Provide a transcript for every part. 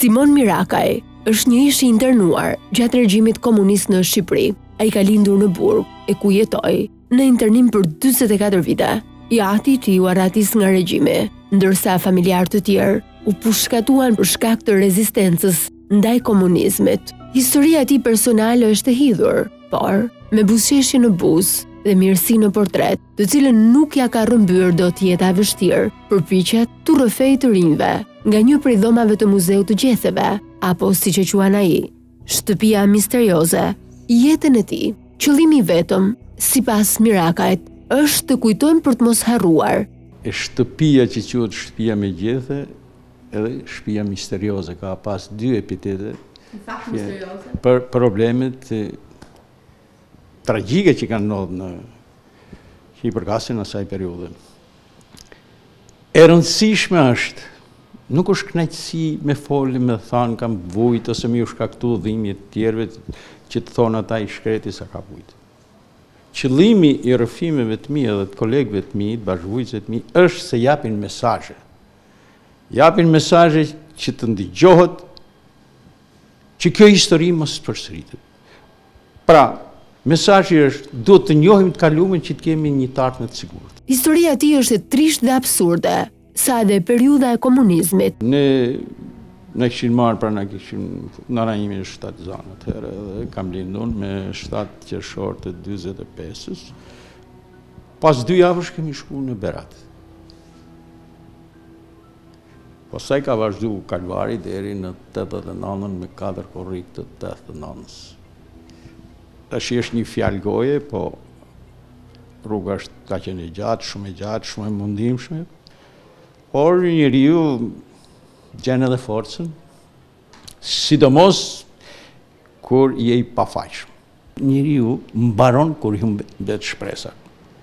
Simon Mirakaj është një ish i internuar gjatë regjimit komunist në Shqipëri. Ai ka lindur në burg, e ku jetoi në internim për 44 vite. I ati i tij u arratis nga regjimi, ndërsa familjarë të tjerë u pushkatuan për shkak të rezistencës ndaj komunizmit. Historia e tij personale është e hidhur, por me buzëqeshje në buzë dhe mirësi në portret, të cilën nuk ja ka rrëmbyer dot jeta e vështirë përpiqet t'u rrëfejë të rinjve nga një prej dhomave të Muzeut të Gjetheve, apo siç e quan ai, shtëpia misterioze, jetën e tij. Qëllimi i vetëm, sipas Mirakajt, është të kujtojmë për të mos harruar. Është shtëpia që quhet Shtëpia me Gjethe, edhe Shtëpia Misterioze, ka pas dy epitete, për problemet tragjike që kanë ndodhur në, që i përkasin asaj periudhe. E rëndësishme është, nuk është kënaqësi me fol me thanë kam vujt ose me ju shkaktu dhimbje të tjerëve që të thonë a, ai i shkreti sa ka vujt. Qëllimi i rrëfimeve të mi edhe të kolegëve të mi, të bashkëvujtësve të mi, është se japin mesazhe. Japin mesazhe që të ndigjohet që kjo histori mos përsëritet. Pra, mesazhi është, duhet të njohim të kalumin që të kemi një të ardhme të sigurt. Historia e tij është e trishtë dhe absurde, sa edhe periudha e komunizmit. Ne na kishin marrë, pra nana ishte shtatëzanë atëherë dhe kam lindur unë me 7 qershor të 45-sës. Pas dy javësh kemi shku në Berat. Pastaj ka vazhdu kalvari deri në tetëdhjetë e nëntën me katër korrik të tetëdhjetë e nëntës. Tashi është një fjalë goje, po rruga është ka qenë e gjatë, shumë e gjatë, shumë e mundimshme. Por njeriu gjen edhe forcën, sidomos kur je i pafajshëm. Njeriu mbaron kur i humbet shpresa.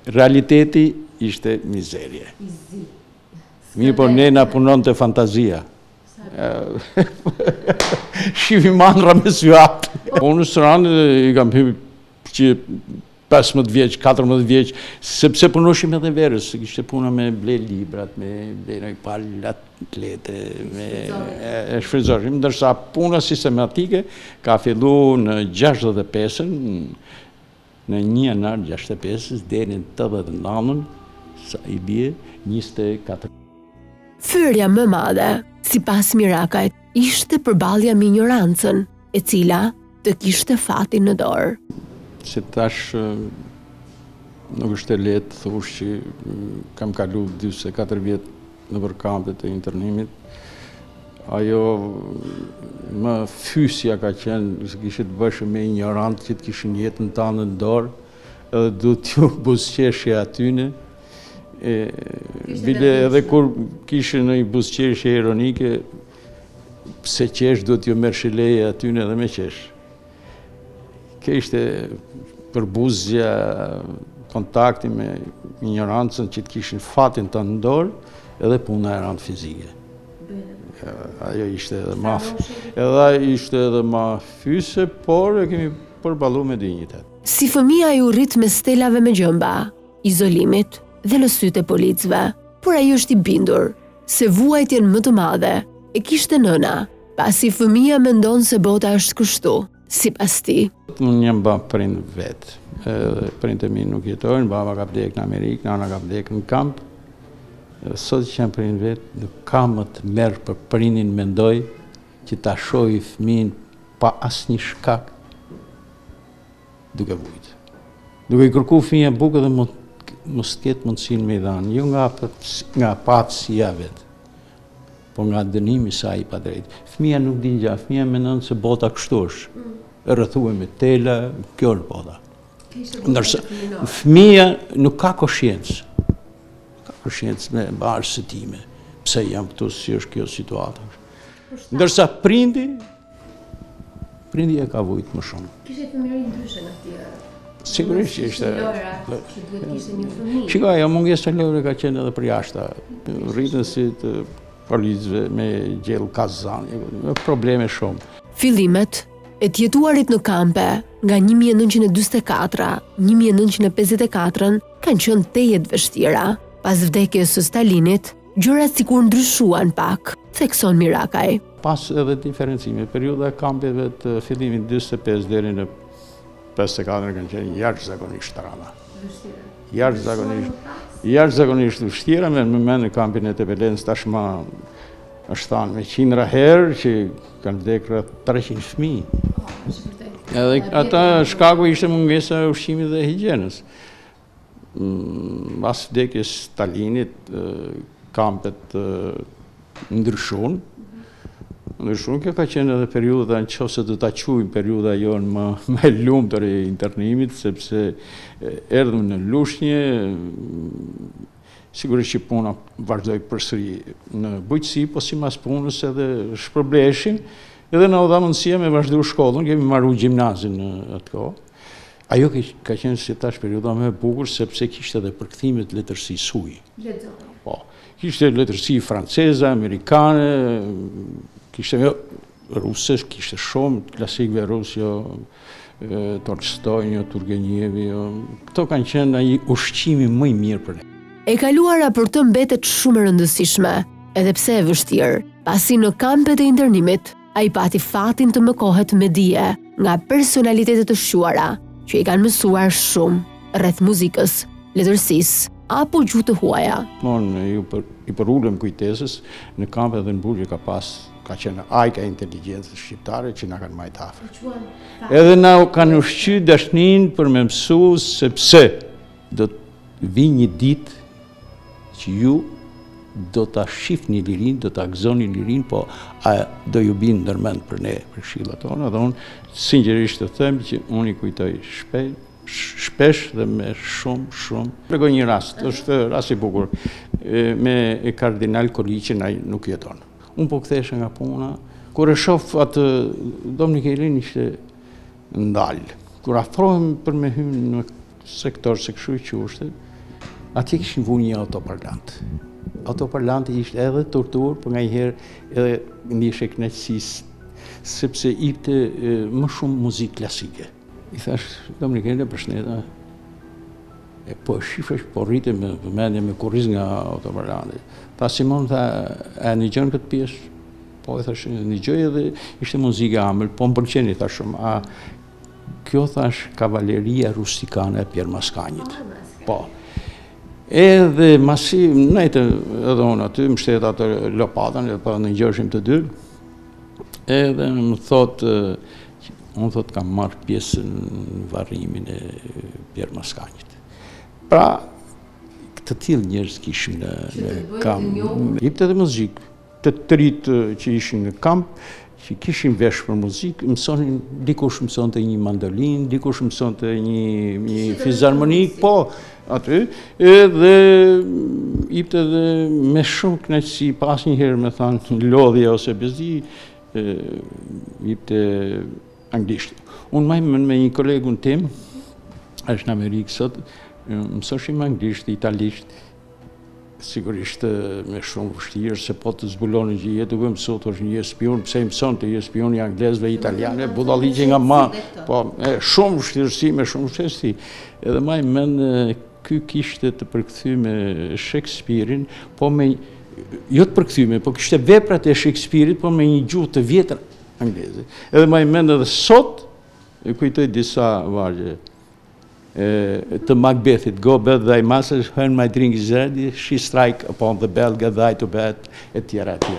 Realiteti ishte mizerje. Mirëpo ne na punonte fantazia. Shifshim andrra me sy hapët. Po në sërani i kam pi që 15 vjeç, 14 vjeç, sepse punoshim edhe verës, se kishte puna me ble librat, me ble një palë atlete, e shfrytëzoshim, ndërsa puna sistematike ka fillu në 65-ën, Në një janar gjashtëdhjetë e pesës deri në tetëdhjetë e nëntën, sa i bie, njëzet e katër. Fyerja më e madhe, sipas Mirakajt, ishte përballja me injorancën, e cila të kishte fatin në dorë. Se tash, nuk është e lehtë të thuash që kam kalu dyzet e katër vjet Nëpër kampet e internimit, ajo më fyesja ka qenë, se kishe të bëje me injorantë që të kishin jetën tande në dorë, edhe duhet t'ju buzëqeshje atyne, bile edhe kur kishin ndonjë buzëqeshje ironike, pse qesh duhet t'ju merrshe leje atyne edhe me qesh. Kjo ishte përbuzja kontakti me injorancën që të kishin fatin tand n'dorë edhe puna e randë fizike. Ajo ishte edhe ma edhe ishte edhe ma fyese, por e kemi përballu me dinjitet. Si fëmijë u rrit mes telave me gjemba, izolimit dhe nën sytë e policëve, por ai është i bindur, se vuajtjen më të madhe e kishte nëna, pasi fëmija mendon se bota është kështu, sipas tij. Unë jam ba prind vetë, prindët e mi nuk jetojnë, baba ka vdek në Amerikë, nana ka vdek në kamp, sot që jam prind vetë, nuk ka më tmerr për prindin mendoj që ta shohi fëmijën pa asnjë shkak duke vujt. Duke i kërku fëmija bukë dhe mos ketë mundësinë me i dhanë, jo nga nga paaftësia e vet, po nga dënimi i saj i padrejtë. Fëmija nuk din gja, fëmija mendon se bota kështu është. Mm. Rrethu me tela, kjo është bota. Ndërsa fëmija nuk ka koshiencë. Ka koshiencë me moshës time. Pse jam këtu si është kjo situatë? Ndërsa prindi Prindi e ka vujt më shumë. Kishte fëmijëri ndryshe nga të tjerët. Sigurisht që ishte. Shiko, ajo mungesë e lojrave ka qenë edhe për jashta. Rrit nën sytë e policëve me gjellë kazani, me probleme shumë. Fillimet e të jetuarit në kampe nga 1944 1954 kanë qenë tejet vështira. Pas vdekjes së Stalinit, Gjërat sikur ndryshuan pak, thekson Mirakaj. Ka pas edhe diferencime, periudha e kampeve të fillimit 45 deri në 54 kanë qenë jashtëzakonisht të randa. Jashtëzakonisht, jashtëzakonisht të vështira, merre me mend në kampin e Tepelenës tashma është thanë me qindra herë që kanë vdek rreth 300 fmijë. Edhe ata shkaku ishte mungesa e ushqimit dhe higjienës. Mbas vdekjes së Stalinit, kampet ndryshun. Ndryshun, kjo ka qenë edhe periudha, në qoftë se do ta qujmë periudha jonë ma, ma e lumtur e internimit, sepse erdhëm në Lushnje, sigurisht që puna vazhdoi përsëri në bujqësi, po simas punës edhe shpërbleheshim, edhe na u dha mundësia me vazhdu shkollën, kemi maru gjimnazin në atë kohë. Ajo ka qenë si thash periudha më e bukur sepse kishte edhe përkthime të letërsisë ruse. Lexoni. Po. Kishte letërsi franceze, amerikane, kishte ruse, kishte shumë klasikë rusë, jo Tolstoi, jo Turgenievi, jo. Këto kanë qenë ai ushqimi më i mirë për ne. E kaluara për të mbetet shumë e rëndësishme, edhe pse e vështirë, pasi në kampet e internimit Ai pati fatin të mëkohet me dije nga personalitete të shquara që i kanë mësuar shumë rreth muzikës, letërsisë apo gjuhët e huaja. Mon, ju për i përulem kujtesës në kampe dhe në burgje ka pas ka qenë ajka e inteligjencës shqiptare që na kanë majtë afër. Edhe na kanë ushqy dashnin për me mësu sepse do të vi një ditë Që ju do ta shifni lirinë, do ta gëzoni lirinë, po a do ju bijë ndërmend për ne, për këshillat tona, dhe unë sinqerisht të them që unë i kujtoj shpejt, shpesh dhe me shumë, shumë. Tregoj një rast, është rast i bukur, me kardinal Koliqin, ai nuk jeton. Unë po kthesha nga puna, kur e shof atë Dom Mikelin ishte ndalë. Kur afrohem për me hynë në sektor se kështu quheshte, atje kishin vu një autoparlant. Autoparlanti ishte edhe torturë, por nganjëherë edhe ndjeshe kënaqësi, sepse ipte më shumë muzikë klasike. I thash Dom Mikelin e përshëndeta. E po e shifsha po rrite me vëmendje me kurriz nga autoparlanti. Tha Simon tha, e ndigjon këtë pjesë? Po i thash, ndigjoj edhe ishte muzikë e amël, po më pëlqen i thash shumë. A Kjo thash kavaleria rustikane e Pjer Maskanjit. Po. Edhe masi ndejta edhe unë aty, mështeta atë lopatën, edhe po ndigjojshim të dy, edhe më thotë, unë thotë kam marrë pjesë në varrimin e Pjer Maskanjit. Pra, të tillë njerëz kishim në kamp. Ipte dhe muzikë. Të rijt që ishim në kamp, që kishim vesh për muzikë, mësonin, dikush mësonte një mandolinë, dikush mësonte një fizarmonikë, po, aty, dhe ipte dhe me shumë knaqësi, pa asnjëherë me thanë, lodhje ose bezi, ipte anglisht. Unë maj mend me një kolegun tim, është në Amerikë sot, mësoshim anglisht, italisht, Sigurisht me shumë vështirë, se po të zbulonin që je duke mësu, thoshin je spiun, pse i mëson ti je spiun i anglezve, italianëve, budallëqe nga ma, po, me shumë vështirësi, me shumë vështirësi. Edhe ma i men, ky kishte të përkthyme Shakespeare-in, po me, jo të përkthyme, po kishte veprat e Shakespeare-it, po me një gjuhë të vjetër angleze. Edhe mbaj mend edhe sot, i kujtoj disa vargje, të Makbethit, Go bid thy mistress, when my drink is ready, She strike upon the bell, Get thee to bed, etj, etj.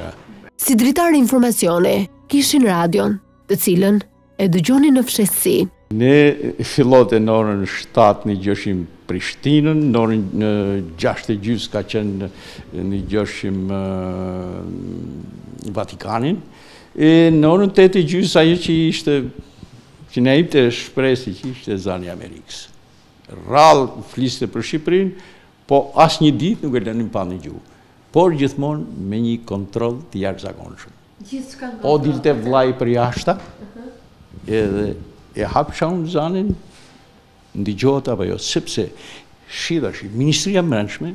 Si dritarë informacioni, kishin radion, të cilën e dëgjonin në fshehtësi. Ne fillonte në orën 7 ndëgjoshim Prishtinën, në orën 6 e gjysë ka qenë ndëgjoshim Vatikanin, e në orën 8 e gjysë ajo që ishte Që na ipte shpresë që ishte zani i Amerikës. Rrallë fliste për Shqipërinë, po asnjë ditë nuk e lënim pa ndëgju. Por gjithmonë me një kontroll të jashtëzakonshëm. Gjithçka në kontroll. O dilte vllai përjashta, edhe e hapsha unë zanin, ndëgjohet apo jo, sepse si i thonë, Ministria e Mrendshme,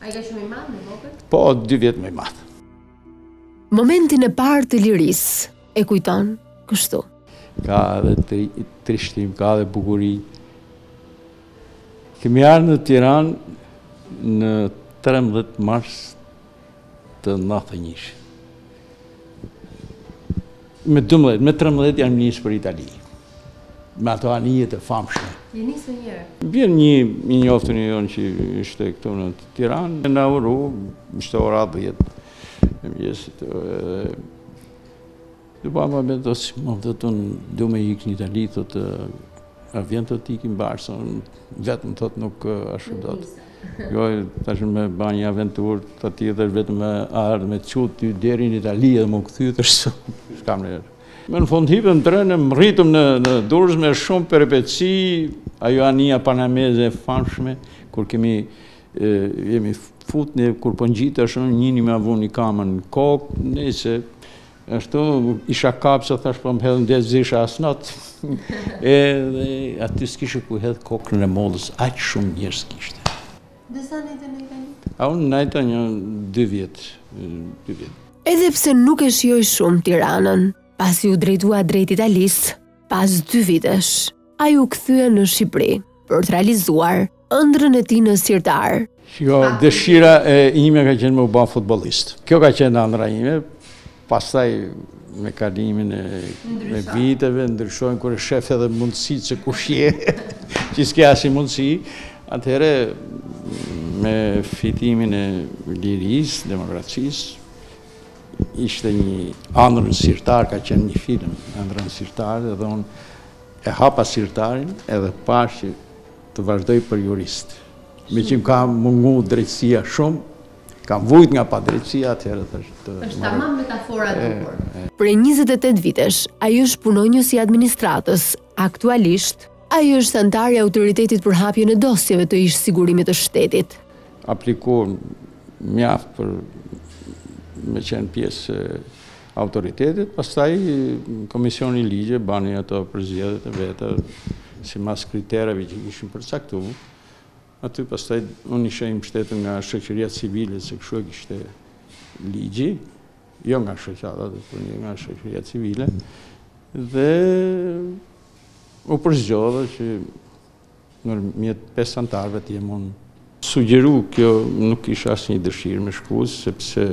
Ai ka qenë më i madh, më i vogël? Po, dy vjet më i madh. Momentin e parë të lirisë, e kujton kështu. Ka edhe tri, trishtim, ka edhe bukuri. Kemi ardh në Tiranë në 13 mars të nëntëdhjetë e njëshit. Me 12, me 13 jam nis për Itali. Me ato anije të famshme. Je nisur një herë. Vjen një i njoftun i joni që ishte këtu në Tiranë, e na uru, ishte ora 10 e mëngjesit. Dhe baba me thot, dhe ti në do me ikë në Itali, thotë, a vjen ti të ikim bashkë, vetëm thotë nuk asht dot. Jo, ti asht me ba një aventurë, dhe vetëm me ardhë me çu ty deri në Itali dhe me u kthy të shëtë. Shkum në herë. Më në fund hipëm trenit, mrritëm në Durrës me shumë peripeci, ajo anija panameze e famshme, kur kemi jemi fut ne, kur po ngjitesha njëni ma vuni kamën në kokë, ne se unë isha kapë që thashë po më hedhën dhe s'disha as not, e dhe aty s'kishe ku hedhë kokën e mollës, aq shumë njerëz kishte. Dhe sa nejte, nejte, nejte? A unë nejta nja dy vjetë, dy vjetë. Edhe pse nuk e shijoi shumë Tiranën, pasi u drejtua drejt Italisë, pas dy vitesh, ai u kthye në Shqipëri për të realizuar ëndrrën e tij në sirtar. Shiko, dëshira e ime ka qenë me u ba futbolist. Kjo ka qenë andrra ime, pastaj me kalimin e viteve, ndryshojnë kur e shef edhe mundësi që kush je, që s'ke asi mundësi, Atëherë, me fitimin e lirisë, demokracisë, ishte një andërr n'sirtar, ka qenë një film, andërr n'sirtar, dhe dhe unë e hapa sirtarin edhe pashë që të vazhdoj për jurist. Meqë më ka mungu drejtësia shumë, kam vujt nga padrejtësia atëherë të është... është tamam metafora të Prej 28 vitesh, ai është punonjës i administratës, Aktualisht, ai është anëtar i Autoritetit për Hapjen e Dosjeve të ish-Sigurimit të Shtetit. Aplikun mjaft për me qenë pjesë e autoritetit, pastaj komisioni i ligjeve bani ato përzgjedhjet e veta simas kritereve që ishin përcaktu, aty pastaj unë isha i mbështetur nga shoqëria civile se kështu e kishte ligji, jo nga shoqatat e punëve, nga shoqëria civile, dhe u përzgjodha që ndërmjet pesë anëtarëve të jemë unë. Sugjeru kjo nuk kisha asnjë dëshirë me shku, sepse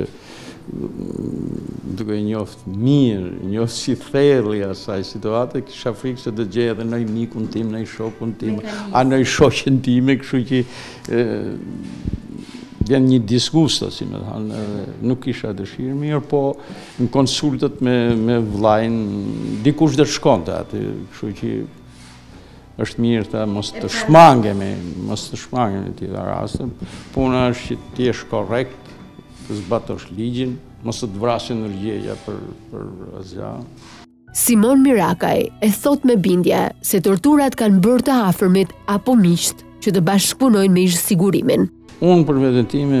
mm, duke njoft mirë, njoft si thelbin e asaj situate, kisha frikë se do gjeja edhe noj mikun tim, noj shokun tim, a noj shoqen time, kështu që Vjen një disgusto, si me thanë, nuk kisha dëshirë mirë, po në konsultat me, me vllain, dikush do shkonte aty, kështu që është mirë tha mos të shmangemi, mos të shmangemi te ky rast, puna është që të jesh korrekt, të zbatosh ligjin, mos të të vrasin ndërgjegjja për, për asgja. Simon Mirakaj e thotë me bindje se torturat kanë bërë të afërmit apo miqtë që të bashkëpunojnë me ish sigurimin. Unë për veten time